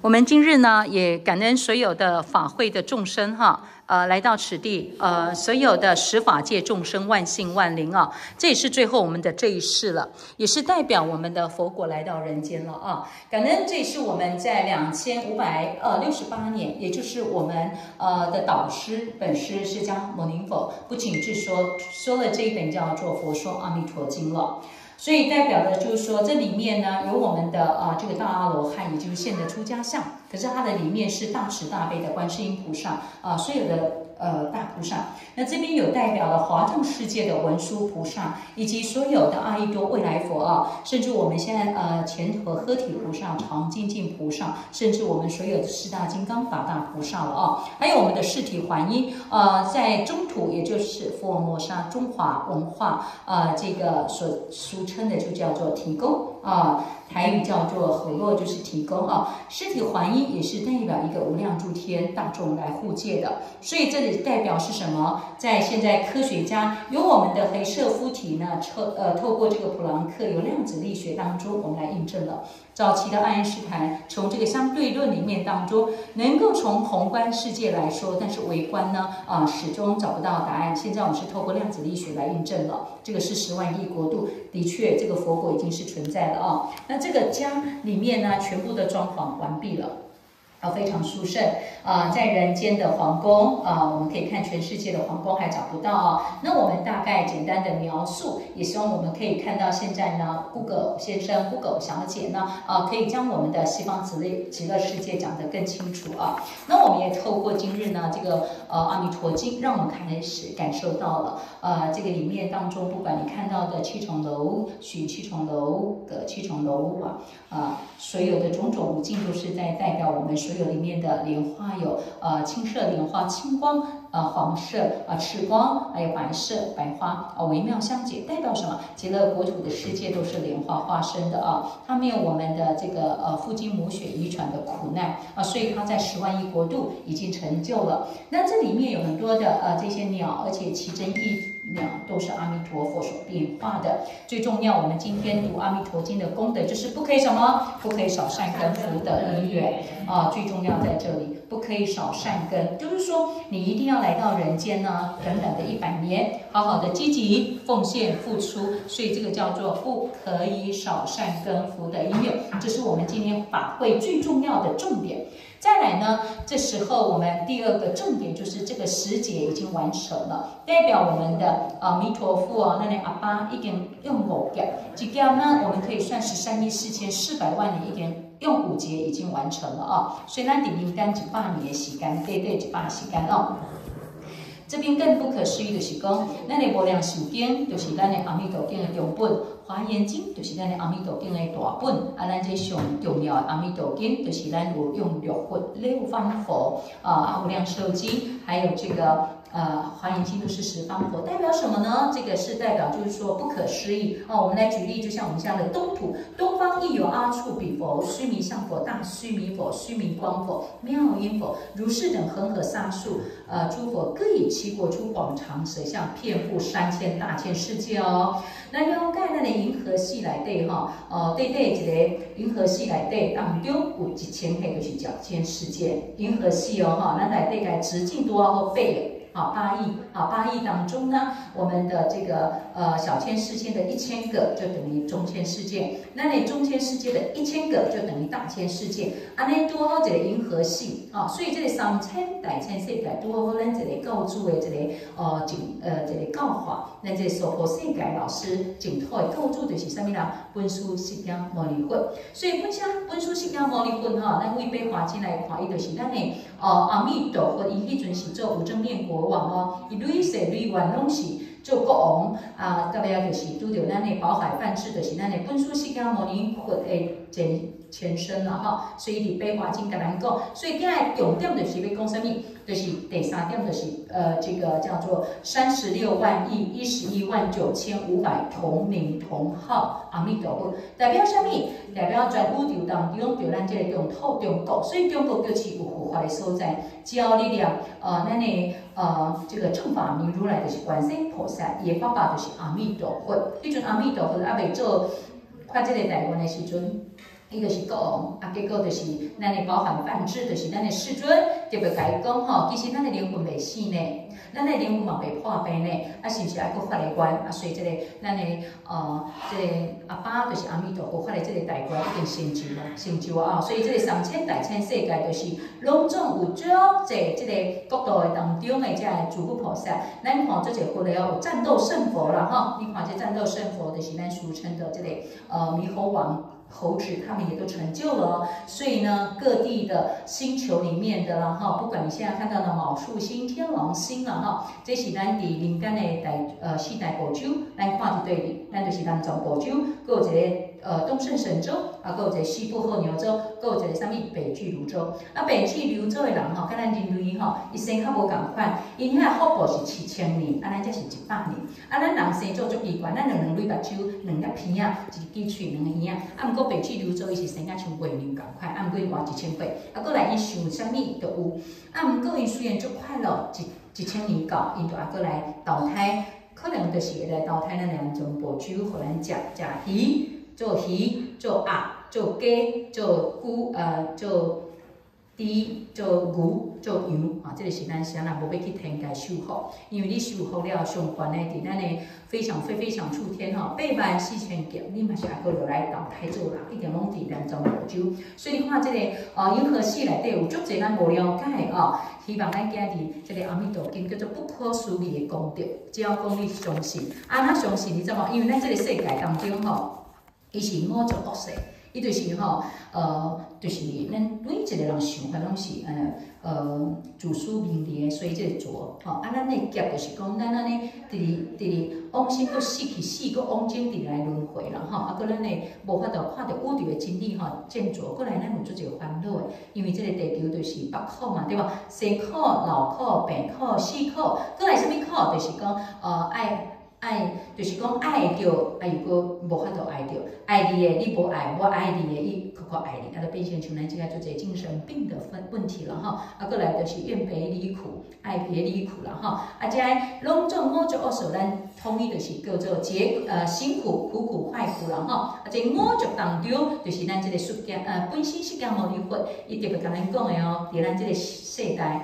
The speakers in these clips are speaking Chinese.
我们今日呢，也感恩所有的法会的众生哈，呃，来到此地，呃，所有的十法界众生万幸万灵啊，这也是最后我们的这一世了，也是代表我们的佛果来到人间了啊。感恩这是我们在两千五百呃六十八年，也就是我们呃的导师本师释迦牟尼佛不仅是说说了这一本叫做《佛说阿弥陀经》了。所以代表的就是说，这里面呢有我们的啊这个大阿罗汉，也就是现在出家相，可是它的里面是大慈大悲的观世音菩萨啊，所有的呃大菩萨。那这边有代表了华藏世界的文殊菩萨，以及所有的阿逸多未来佛啊，甚至我们现在呃前陀诃提菩萨、常精进菩萨，甚至我们所有的四大金刚法大菩萨了啊，还有我们的四体还音呃，在中土也就是佛尔摩沙中华文化啊这个所俗。称的就叫做提供啊，台语叫做合落，就是提供啊。尸体还阴也是代表一个无量诸天大众来护戒的，所以这里代表是什么？在现在科学家有我们的黑色夫体呢，透呃透过这个普朗克有量子力学当中，我们来印证了。早期的爱因斯坦从这个相对论里面当中，能够从宏观世界来说，但是微观呢啊始终找不到答案。现在我们是透过量子力学来印证了，这个是十万亿国度，的确这个佛果已经是存在了啊。那这个家里面呢，全部的装潢完毕了。啊，非常舒适啊，在人间的皇宫啊，我们可以看全世界的皇宫还找不到啊。那我们大概简单的描述，也希望我们可以看到现在呢，Google 先生、Google 小姐呢，啊，可以将我们的西方极乐极乐世界讲得更清楚啊。那我们也透过今日呢，这个呃阿弥陀经，让我们开始感受到了，呃，这个里面当中，不管你看到的七重楼、许七重楼的七重楼啊，啊，所有的种种无尽，都是在代表我们。所有里面的莲花有呃青色莲花青光，呃黄色啊赤光，还有白色白花啊微妙相结，代表什么？极乐国土的世界都是莲花化身的啊，它没有我们的这个呃父精母血遗传的苦难啊，所以它在十万亿国度已经成就了。那这里面有很多的呃这些鸟，而且奇珍异。鸟都是阿弥陀佛所变化的。最重要，我们今天读阿弥陀经的功德，就是不可以什么？不可以少善根福德因缘啊！最重要在这里，不可以少善根，就是说你一定要来到人间呢，短短的一百年，好好的积极奉献付出。所以这个叫做不可以少善根福德因缘，这是我们今天法会最重要的重点。再来呢，这时候我们第二个重点就是这个时节已经完成了，代表我们的啊弥陀佛啊，那里阿爸已经用五节，这个呢我们可以算是三亿四千四百万年，一点用五节已经完成了啊。所以咱顶应干一百年的时间，对对一百时间哦。这边更不可思议的是讲，咱的无量寿经就是咱的阿弥陀经的中本。华严经就是咱的阿弥陀经的大本，啊，咱这上重要的阿弥陀经就是咱有用六佛六方佛啊，无量寿经，还有这个呃华严经都是十方佛，代表什么呢？这个是代表就是说不可思议哦。我们来举例，就像我们家的东土，东方亦有阿处比佛、须弥相佛、大须弥佛、须弥光佛、妙音佛、如是等恒河沙数呃诸佛，各以其国出广长舌相，遍覆三千大千世界哦。那了解咱的银河系来对哈，呃，对对一个银河系内底当中有几千个就是叫千世界银河系哦，哈，咱内底个直径多少倍？好，八亿，好，八亿当中呢，我们的这个呃小千世界的一千个就等于中千世界，那你中千世界的一千个就等于大千世界，安尼多好一个银河系啊！所以这个三千大千世界多好咱一个构筑的一个呃净呃一个教法，咱这娑婆世界老师净土的教主就是啥物啦？本书释迦牟尼佛，所以本身本书释迦牟尼佛哈，咱为白华经来看，伊就是咱的哦阿弥陀佛，伊迄阵是做无正面国王哦，伊累世累万拢是做国王啊，特别就是拄着咱的宝海范式，就是咱的本书释迦牟尼佛的前前身了哈，所以伫白华经甲咱讲，所以今日重点就是要讲啥物？就是第三点，就是呃，这个叫做三十六万亿一十一万九千五百同名同号阿弥陀佛，代表什么？代表全宇宙当中，就咱这个中土中国，所以中国就是有佛法的所在。只要你念，呃，咱的呃，这个正法明如来就是观世菩萨，也爸爸就是阿弥陀佛。迄阵阿弥陀佛还未做发这个台湾的时阵。伊个是国王，啊，结果就是咱的包含梵志，就是咱的世尊，特别甲伊讲吼，其实咱的灵魂未死呢，咱的灵魂嘛未破病呢，啊，是毋是爱搁发个愿？啊，所以即个咱的呃，即个阿爸就是阿弥陀佛发的即个大愿已经成就了，成就啊！所以即个三千大千世界，就是拢总有足在即个国度的当中的即个诸佛菩萨，咱看即个佛了战斗胜佛了吼，你看这战斗胜佛，就是咱俗称的即个呃猕猴王。猴子他们也都成就了，所以呢，各地的星球里面的啦哈，不管你现在看到的卯宿星、天王星了哈，这是咱伫人间的代呃四大古洲，咱看一对，咱就是南庄宝洲，各有一个。呃，东胜神州，啊，搁有一个西部候牛州，搁有一个啥物北俱泸州。啊，北俱泸州的人吼，甲咱人类吼，伊生较无共款，因遐福报是七千年，啊，咱则是一百年。啊，咱人生做足奇怪，咱两两对目睭，两粒鼻啊，一支喙，两个耳啊。啊，毋过北俱泸州伊是生啊像月亮共款，啊，毋过伊活一千岁。啊，过来伊想啥物都有。啊，毋过伊虽然足快乐，一一千年到，伊就啊过来投胎，可能就是会来投胎咱两种宝珠，互咱食食鱼。做鱼，做鸭，做鸡，做猪，呃，做猪，做牛，做羊，啊，这个是咱啥人无要去天界修福，因为你修福了，上关的伫咱的非常非非常出天吼，八万四千劫，你嘛是还阁落来投胎做人，一定拢伫咱中无洲。所以你看这个，呃，银河系内底有足侪咱无了解哦，希望咱今日这个阿弥陀经叫做不可思议的功德，只要讲你相信，啊，那相信你知无？因为咱这个世界当中吼。伊是五种恶势，伊就是吼，呃，就是咱每一个人想法拢是，呃，呃，自私名利，所以即个做，吼，啊，咱的劫就是讲，咱安尼，伫伫往生搁死去死，搁往生伫来轮回啦，吼，啊，搁咱的无法度看到宇宙的真理，吼，见做，过来咱有做一个烦恼的，因为即个地球就是八苦嘛，对吧？生苦、老苦、病苦、死苦，搁来啥物苦？就是讲，呃，爱。爱就是讲爱着，啊又搁无法度爱着，爱你的你无爱，我爱你的伊可可爱你，啊，就变成像咱即个做者精神病的问问题了吼，啊，过来就是怨别离苦，爱别离苦了吼，啊，即个拢种五种恶数，咱统一就是叫做结呃辛苦苦苦坏苦了吼，啊，即五种当中就是咱即个释迦呃本身释迦牟尼佛，伊特别甲咱讲的哦，伫咱即个世代。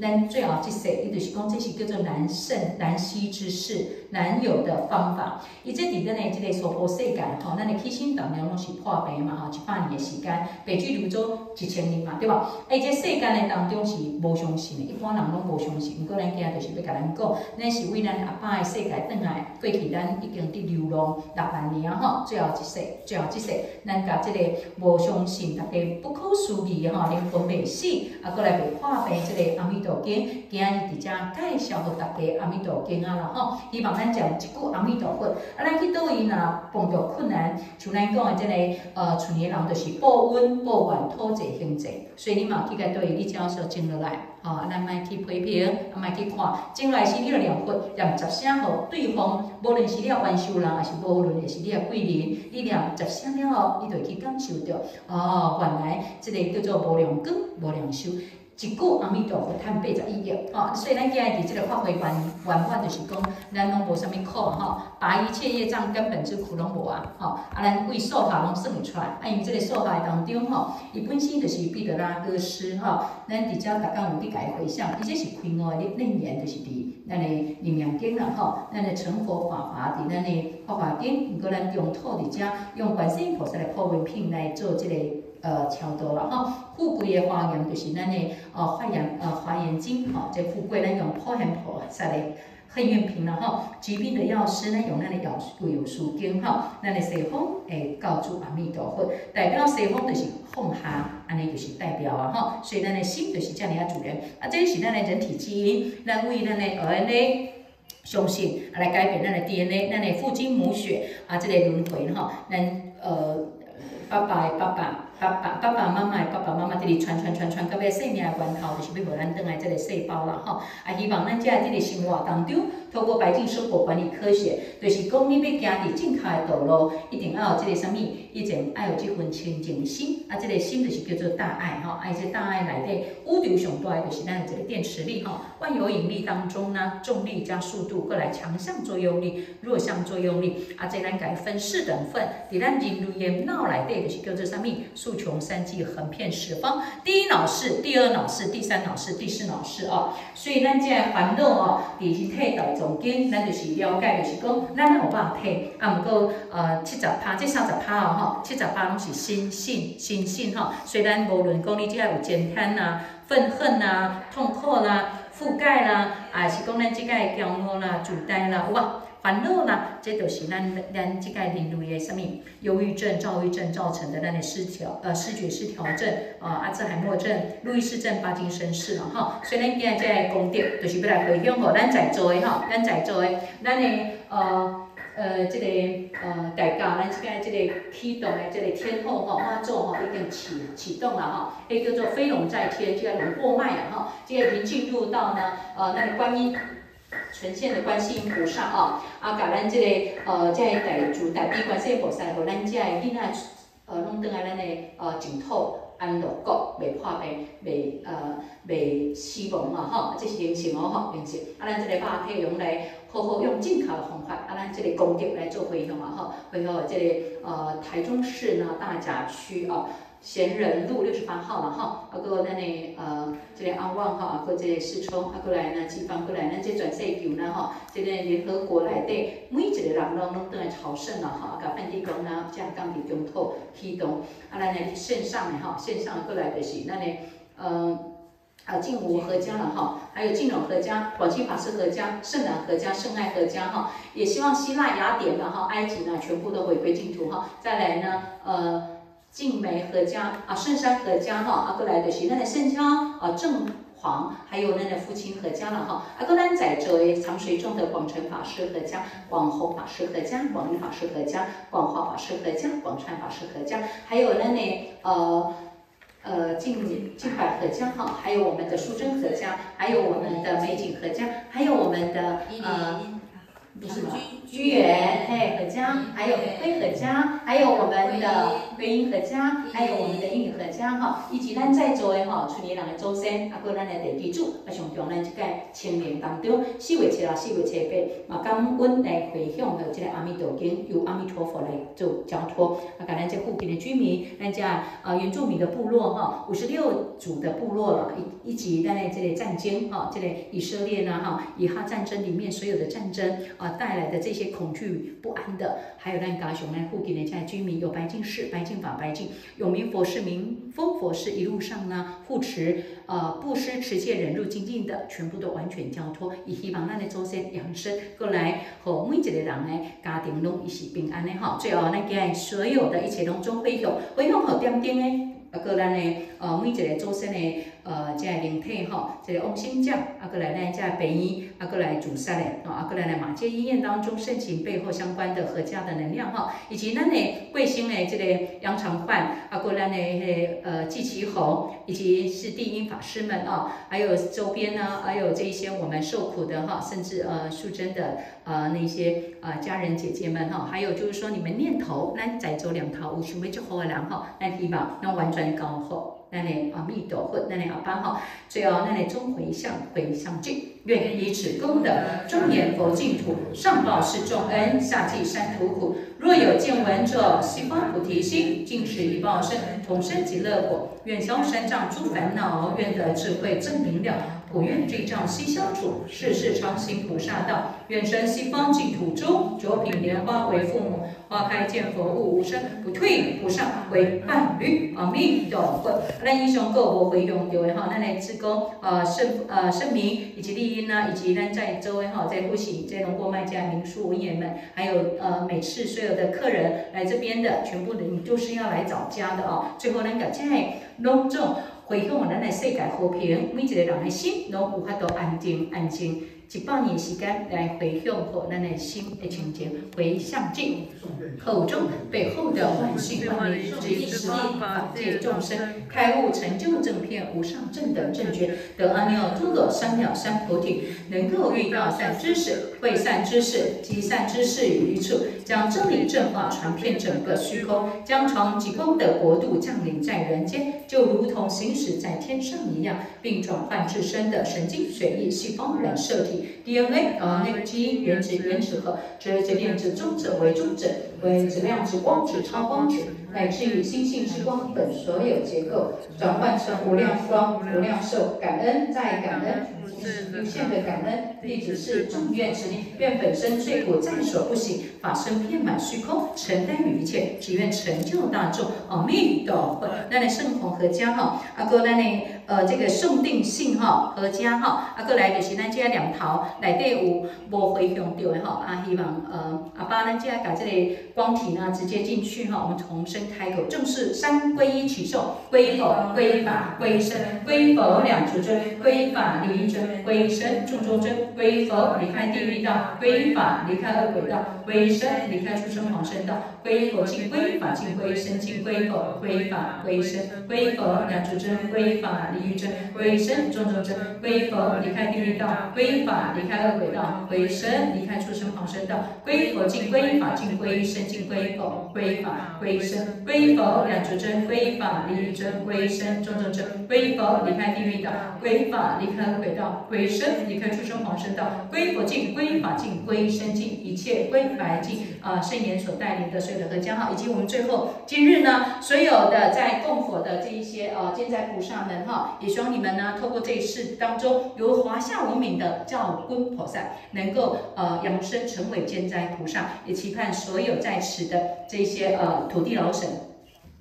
咱最后即世，伊就是讲，这是叫做难胜难息之事，难有的方法。伊这伫咱的即个娑婆世界吼，咱的起心动念拢是破病嘛吼，一百年的时间，白居流走一千年嘛，对吧？而这世间的当中是无相信的，一般人拢无相信。毋过咱今日就是要甲咱讲，咱是为咱阿爸的世界转来，过去咱已经伫流浪六万年吼，最后一世，最后一世，咱甲即个无相信，大家不可思议吼，灵魂未死，啊，过来被破病，即个阿弥。陀经，今日伫遮介绍互大家阿弥陀经啊啦吼，希望咱讲一句阿弥陀佛，啊咱去倒位若碰到困难，像咱讲的即个呃，村里人就是报恩报怨讨济行济，所以你嘛去甲倒位，你只要说静落来，吼，咱莫去批评，啊莫去看，静来是你要念佛，念十声互对方，无论是你啊冤仇人，还是无论是你啊贵人，你念十声了后，你就去感受到，哦，原来即个叫做无量根、无量寿。一句阿弥陀佛，叹八十一页，吼，所以咱今日伫即个发挥完完完，就是讲，咱拢无啥物苦吼，把一切业障根本之苦拢无啊，吼，啊，咱为数下拢算会出来，啊，因为即个数下当中吼，伊本身就是彼得拉歌诗吼，咱伫遮逐工有伫家回想，伊这是开悟的念言，就是伫咱的念念经啦，吼，咱的成佛法华伫咱的法华经，毋过咱用土伫遮用观世音菩萨的普文品来做即个。呃，超度了。吼，富贵的华严就是咱的呃华严呃华严经吼，这富贵咱用普贤菩萨的恒愿品了吼，疾病的药师咱用咱的药有书经吼，咱的西方诶告诉阿弥陀佛，代表西方就是放下，安尼就是代表啊吼，所以咱的心就是这样的主人，啊，这是咱的人体基因，咱为咱的 RNA 相信来改变咱的 DNA，咱的父精母血啊，这个轮回吼，咱呃爸爸的爸爸。爸爸、爸爸妈妈、爸爸妈妈伫咧传传传传，到尾生命的源头，就是要互咱倒来这个细胞啦吼。啊，希望咱遮即个生活当中，透过白净生活管理科学，就是讲你要行伫正确的道路，一定要有这个什么，以前要有这份清净心。啊，这个心就是叫做大爱吼。啊，即大爱内底，宇宙上大的就是咱这个电磁力吼。万有引力当中呢，重力加速度过来强项作用力、弱项作用力。啊，即咱改分四等份，伫咱人类的脑内底就是叫做啥物？穷三际，横遍十方。第一脑室，第二脑室，第三脑室，第四脑室哦。所以咱即个烦恼哦，伫身体当中间，咱就是了解，就是讲咱有办法退，啊，毋过呃七十趴，这三十趴哦吼，七十趴拢是心性，心性吼。所以咱无论讲你即个有惊叹呐、愤恨呐、痛苦啦、覆盖啦，啊是讲咱即个骄傲啦、主呆啦，有无？烦恼啦，这都是咱咱即个人类的什么忧郁症、躁郁症造成的咱的失调，呃，视觉失调症，啊，阿兹海默症、路易斯症、帕金森氏了哈。所以咱今日即个功德，就是要来回向吼，咱在座的吼，咱在座的，咱的呃呃，即个呃大家，咱即个即个启动的即个天后吼，妈祖吼已经启启动了哈，迄叫做飞龙在天，即个龙过脉啊哈，即个已经进入到呢呃那个观音。呈现的观世音菩萨哦，啊，甲咱即个呃，即个大主大悲观世音菩萨，互咱即个囡仔呃，拢倒来咱的呃净土安乐国，未破病，未呃未死亡嘛吼，这是灵性哦吼，灵性。啊，咱即个肉体用来好好用进口的方法，啊，咱即个功德来做回向嘛吼，回向即个呃台中市呢大甲区哦。贤人路六十八号了哈，啊个咱的呃，这个安旺哈，啊个这个四冲，啊过来呢，地方过来，咱这全世界呢哈，这个联合国内底每一个人拢拢倒来朝圣了哈，甲梵蒂冈呢，加刚伫中土启动，啊咱的线上的哈，线上过来就是咱的呃，啊净无合家了哈，还有晋荣合家、广西法师合家、圣南合家、圣爱合家哈，也希望希腊雅典呢哈、埃及呢全部都回归净土哈，再来呢呃。净梅合家啊，圣山合家哈，啊过来就是咱的圣家啊，正黄，还有那的父亲合家了哈，啊过咱在座的长水众的广成法师合家、广弘法师合家、广义法师合家、广华法师合家、广川法师合家，还有那的呃呃静静百合家哈，还有我们的淑珍合家，还有我们的美景合家，还有我们的呃。不是吗？居园哎合家，还有灰合家，还有我们的归音合家，还有我们的英语合家哈，以及咱在座的哈，村里人的祖先，啊，过咱的地基主，啊，上中咱即个青年当中，四月七号、四月七八，嘛，感恩来回向的即个阿弥陀经，由阿弥陀佛来做交托，啊，甲咱这附近的居民，咱这啊原住民的部落哈，五十六组的部落了，以以及咱的这个战争哈，这个以色列呢哈，以哈战争里面所有的战争。啊，带来的这些恐惧不安的，还有咱高雄咱附近的在居民，有白净寺、白净法、白净永明佛寺、明风佛寺，一路上呢护持，呃，布施、持戒、忍辱、精进的，全部都完全交托，以希望咱的祖先养生过来，和每一个人呢家庭拢一起平安的哈。最后，咱今所有的一切拢总回向，回向好点点的，啊，个咱的呃每一个祖先的。呃，即个灵体吼，即个往生者，啊，过来咱即个病医，啊，过来主杀的，啊，过来来马街医院当中盛情背后相关的合家的能量吼，以及咱的贵星的即个杨长焕，啊，过咱的迄呃季其红，以及是地音法师们啊，还有周边呢，还有这一些我们受苦的哈，甚至呃素贞的呃那些呃家人姐姐们哈，还有就是说你们念头，咱在做两套有想要祝福的人吼，咱希望咱完全搞好。咱的阿弥陀佛，咱的阿爸哈，最后咱的中回向回向敬，愿以此功德，庄严佛净土，上报四重恩，下济三途苦。若有见闻者，悉发菩提心，尽此一报身，同生极乐国。愿消三障诸烦恼，愿得智慧真明了。普愿罪障悉消除，世世常行菩萨道。愿生西方净土中，九品莲花为父母，花开见佛悟无生，不退菩萨为伴侣。阿弥陀佛。那英雄各无回向着的哈，那来自公呃圣呃圣明以及丽音呐，以及呢在周围哈，在呼吸在龙国卖家民宿文员们，还有呃每次所有的客人来这边的，全部的你都是要来找家的啊。最后呢，感谢隆重。回向咱的世界和平，每一个人的心拢有法度安静安静。一百年时间来回向和咱的心的情节，回向进口中背后的万幸万灵，直一实力法界众生开悟成就正片无上正等正觉，得阿耨多罗三藐三菩提，能够遇到善知识，会善知识，集善知识于一处，将真理正法传遍整个虚空，将从极光的国度降临在人间，就如同行驶在天上一样，并转换自身的神经、血液、细胞、染色体、DNA、RNA、基因、原子、原子核、质子、电子、中子、为中子、为质量子、光子、超光子，乃至于星星之光等所有结构，转换成无量光、无量寿。感恩再感恩，无限的感恩。弟子是众愿持力，愿本身罪苦在所不行，法身遍满虚空，承担于一切，只愿成就大众。阿弥陀佛。那你圣红合家哈，阿哥那你呃这个圣定信哈合家哈，啊，过来就是咱这两头内底有无回向到的哈，啊希望呃阿爸咱这把这个光体呢直接进去哈，我们重新开口，正式三皈依起受，皈依佛，皈法，皈依僧，皈依佛两足尊，皈依法离一尊，皈依僧众中尊。皈依佛，离开地狱道；皈依法，离开恶鬼道；归身，离开出生往生道，归佛净，归法净，归身净，归佛归法归身，归佛两足真，归法离欲真，归身种种真，归佛离开地狱道，归法离开恶鬼道，归身离开出生往生道，归佛净，归法净，归身净，归佛归法归身，归佛两足真，归法离欲真，归身种种真，归佛离开地狱道，归法离开恶鬼道，归身离开出生往生道，归佛净，归法净，归身净，一切归。白净啊！圣严所带领的所有的合家哈，以及我们最后今日呢，所有的在供佛的这一些呃，建在菩萨们哈，也希望你们呢，透过这一世当中，由华夏文明的教观菩萨，能够呃扬升成为建在菩萨，也期盼所有在此的这些呃土地老神。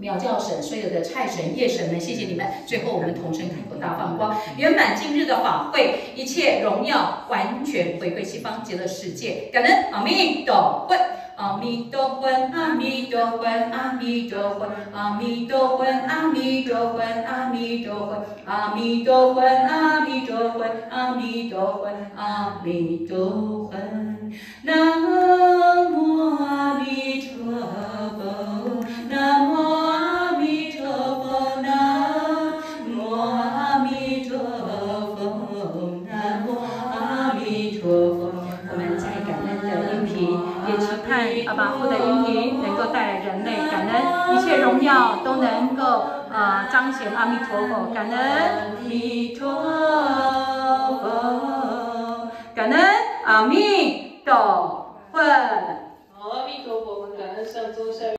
妙教神，所有的菜神、夜神们，谢谢你们。最后，我们同声开口大放光，圆满今日的法会，一切荣耀完全回归西方极乐世界。感恩阿弥陀佛，阿弥陀佛，阿弥陀佛，阿弥陀佛，阿弥陀佛，阿弥陀佛，阿弥陀佛，阿弥陀佛，阿弥陀佛，阿弥陀佛，阿弥陀佛，南无